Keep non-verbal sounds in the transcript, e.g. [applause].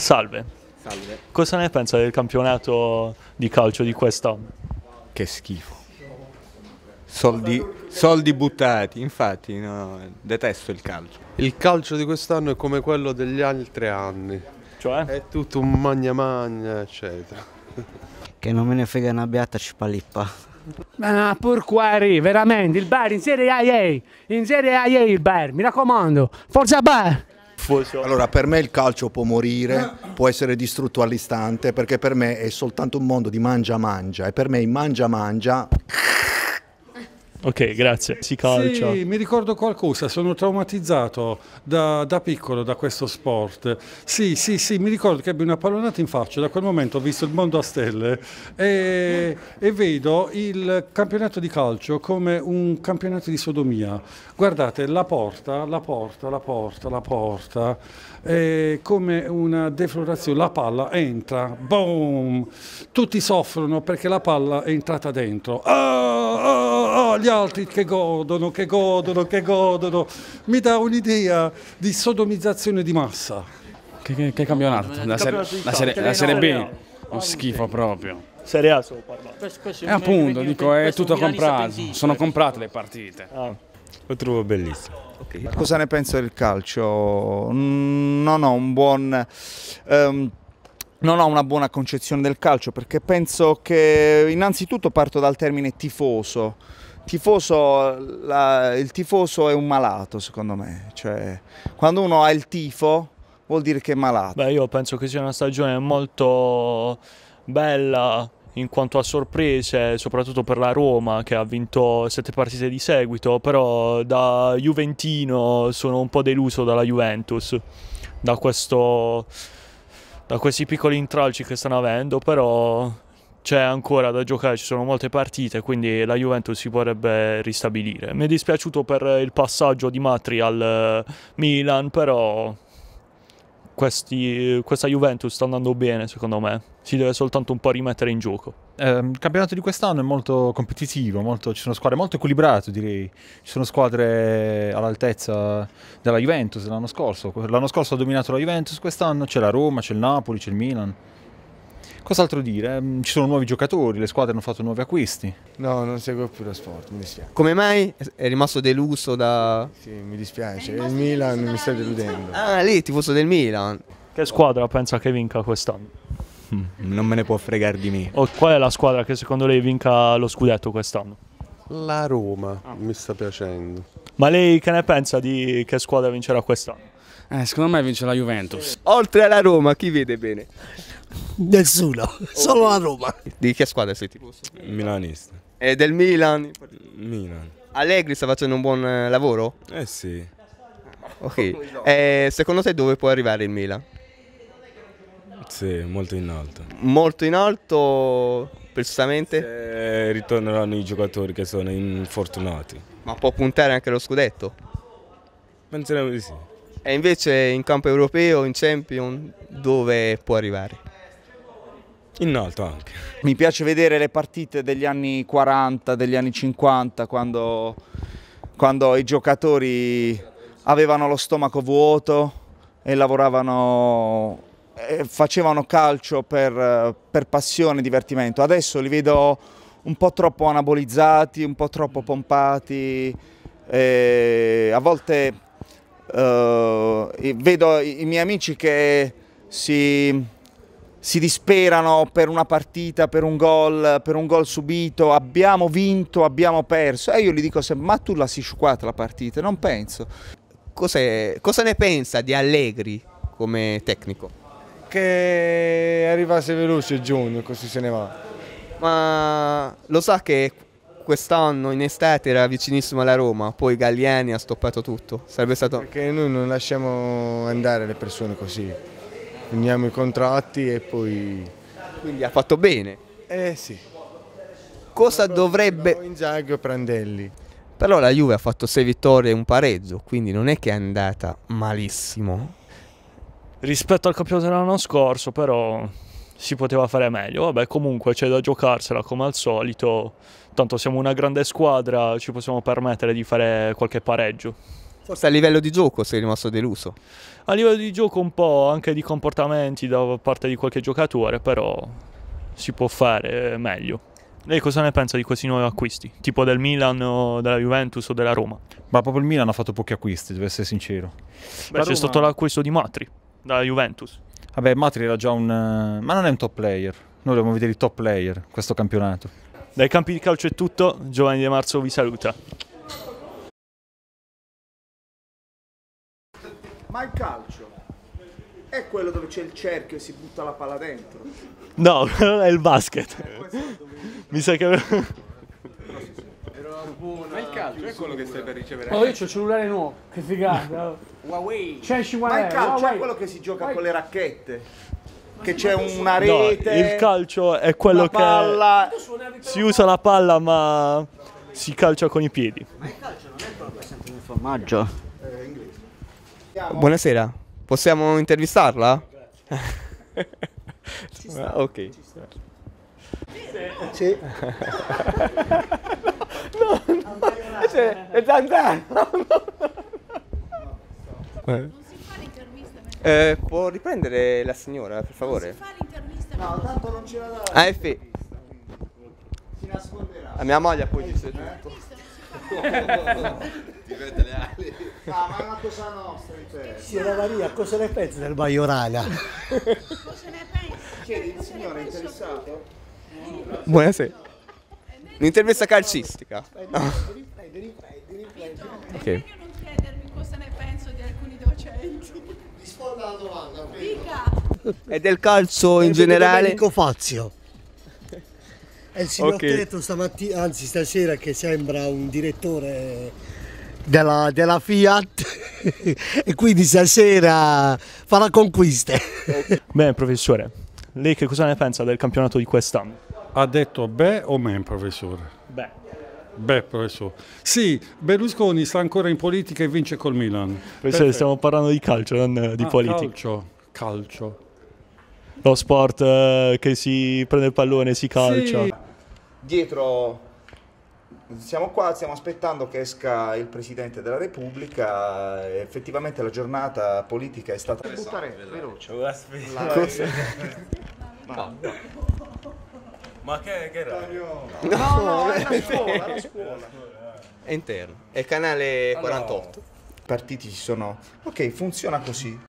Salve. Salve. Cosa ne pensa del campionato di calcio di quest'anno? Che schifo. Soldi, soldi buttati, infatti no, detesto il calcio. Il calcio di quest'anno è come quello degli altri anni. Cioè? È tutto un magna magna, eccetera. Che non me ne frega una beata cipalippa. Ma porquari, veramente, il bar in Serie A, in Serie A il bar, mi raccomando, forza bar! Allora, per me il calcio può morire, può essere distrutto all'istante, perché per me è soltanto un mondo di mangia-mangia e per me il mangia-mangia Ok, grazie. Si calcia. Sì, mi ricordo qualcosa, sono traumatizzato da, da, piccolo da questo sport. Sì, sì, sì, mi ricordo che ebbi una pallonata in faccia, da quel momento ho visto il mondo a stelle e, e vedo il campionato di calcio come un campionato di sodomia. Guardate, la porta, la porta, la porta, la porta, è come una deflorazione, la palla entra, boom, tutti soffrono perché la palla è entrata dentro. Ah, ah, ah, gli altri che godono, che godono, che godono. Mi dà un'idea di sodomizzazione di massa. Che, che, che campionato? La, ser- la, serie, la Serie B? Un schifo proprio. Serie A stavo parlando. E appunto, dico, è tutto comprato. Sono comprate le partite. Ah. Lo trovo bellissimo. Okay. Cosa ne penso del calcio? Non ho un buon... Um, non ho una buona concezione del calcio perché penso che innanzitutto parto dal termine tifoso. Tifoso, la, il tifoso è un malato secondo me, cioè quando uno ha il tifo vuol dire che è malato. Beh io penso che sia una stagione molto bella in quanto a sorprese, soprattutto per la Roma che ha vinto sette partite di seguito, però da Juventino sono un po' deluso dalla Juventus, da, questo, da questi piccoli intralci che stanno avendo, però c'è ancora da giocare, ci sono molte partite, quindi la Juventus si potrebbe ristabilire. Mi è dispiaciuto per il passaggio di Matri al Milan, però questi, questa Juventus sta andando bene secondo me, si deve soltanto un po' rimettere in gioco. Eh, il campionato di quest'anno è molto competitivo, molto, ci sono squadre molto equilibrate direi, ci sono squadre all'altezza della Juventus l'anno scorso, l'anno scorso ha dominato la Juventus, quest'anno c'è la Roma, c'è il Napoli, c'è il Milan. Cos'altro dire? Mm, ci sono nuovi giocatori, le squadre hanno fatto nuovi acquisti. No, non seguo più lo sport, mi dispiace. Come mai è rimasto deluso da... Sì, mi dispiace, il Milan mi sta deludendo. Ah, lì, tifoso del Milan. Che squadra pensa che vinca quest'anno? Mm, non me ne può fregare di me. O qual è la squadra che secondo lei vinca lo scudetto quest'anno? La Roma, ah. mi sta piacendo. Ma lei che ne pensa di che squadra vincerà quest'anno? Eh, secondo me vince la Juventus. Oltre alla Roma, chi vede bene? Nessuno, solo la Roma. Di che squadra sei tifoso? Milanista. E del Milan? Milan. Allegri sta facendo un buon eh, lavoro? Eh sì. Ok, e secondo te dove può arrivare il Milan? Sì, molto in alto. Molto in alto, precisamente? Se ritorneranno i giocatori che sono infortunati. Ma può puntare anche lo scudetto? Penseremo di sì. E invece in campo europeo, in Champions, dove può arrivare? In alto anche. Mi piace vedere le partite degli anni 40, degli anni 50, quando, quando i giocatori avevano lo stomaco vuoto e lavoravano, e facevano calcio per, per passione e divertimento. Adesso li vedo un po' troppo anabolizzati, un po' troppo pompati, a volte uh, vedo i miei amici che si si disperano per una partita, per un gol, per un gol subito, abbiamo vinto, abbiamo perso. E io gli dico sempre, ma tu la sei sciucata la partita? Non penso. cosa ne pensa di Allegri come tecnico? Che arrivasse veloce giugno, così se ne va. Ma lo sa che quest'anno in estate era vicinissimo alla Roma, poi Galliani ha stoppato tutto. Sarebbe stato... Perché noi non lasciamo andare le persone così finiamo i contratti e poi... Quindi ha fatto bene? Eh sì. Cosa dovrebbe... Inzaghi o Prandelli. Però la Juve ha fatto 6 vittorie e un pareggio, quindi non è che è andata malissimo. Rispetto al campionato dell'anno scorso però si poteva fare meglio. Vabbè, comunque c'è da giocarsela come al solito. Tanto siamo una grande squadra, ci possiamo permettere di fare qualche pareggio. Forse a livello di gioco sei rimasto deluso. A livello di gioco un po' anche di comportamenti da parte di qualche giocatore, però si può fare meglio. Lei cosa ne pensa di questi nuovi acquisti? Tipo del Milan o della Juventus o della Roma? Ma proprio il Milan ha fatto pochi acquisti, devo essere sincero. Beh, La c'è Roma- stato l'acquisto di Matri dalla Juventus. Vabbè, Matri era già un... eh, ma non è un top player. Noi dobbiamo vedere i top player in questo campionato. Dai campi di calcio è tutto, Giovanni De Marzo vi saluta. Ma il calcio è quello dove c'è il cerchio e si butta la palla dentro. No, [laughs] quello è il basket. Mi sa che... Ma il calcio è quello che stai per ricevere. Oh, io c'ho il cellulare nuovo, che figata. Huawei. C'è 50 Ma il calcio è Huawei. quello che si gioca con le racchette. Che c'è una No, rete. il calcio è quello la che palla. si usa la palla ma si calcia con i piedi. Il formaggio. Buonasera, possiamo intervistarla? [laughs] Ah, ok. Sì. no, no, cioè, è zanzaro. Eh, può riprendere la signora, per favore? No, tanto non ce la dà. Ah, F. Si nasconderà. A mia moglie poi dice tutto. Ti vede le ali. Ah, ma è una cosa nostra intera. Signora Maria, cosa ne pensa del Majorana? Chiedi il signore è interessato? Buonasera. Un'intervista calcistica. No. Ok. cosa ne penso di alcuni docenti. Risponda alla domanda. Dica. E del calcio in generale? Domenico Fazio. È il signor Ok. Teto stamattina, anzi stasera che sembra un direttore della, della Fiat [laughs] e quindi stasera farà conquiste. [laughs] Bene, professore, lei che cosa ne pensa del campionato di quest'anno? Ha detto beh o men, professore? Beh. Beh, professore. Sì, Berlusconi sta ancora in politica e vince col Milan. Professore, Perfetto. stiamo parlando di calcio, non di Ah, politica. Calcio, calcio. Lo sport eh, che si prende il pallone e si calcia. Sì. Dietro siamo qua, stiamo aspettando che esca il Presidente della Repubblica. Effettivamente la giornata politica è stata... Buttare veloce. La- Cosa? No. Ma che, che era? No, no, è la scuola, è la scuola. È interno. È canale Allora, 48. I partiti si sono... Ok, funziona così.